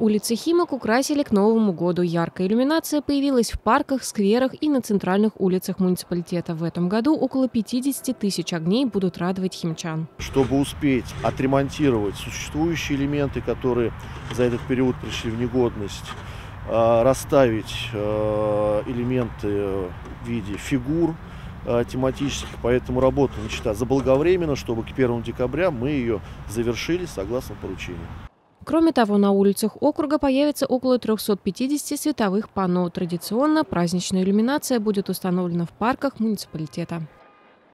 Улицы Химок украсили к Новому году. Яркая иллюминация появилась в парках, скверах и на центральных улицах муниципалитета. В этом году около 50 тысяч огней будут радовать химчан. Чтобы успеть отремонтировать существующие элементы, которые за этот период пришли в негодность, а, расставить а, элементы в виде фигур а, тематических, поэтому работа начата заблаговременно, чтобы к 1 декабря мы ее завершили согласно поручению. Кроме того, на улицах округа появится около 350 световых панно. Традиционно праздничная иллюминация будет установлена в парках муниципалитета.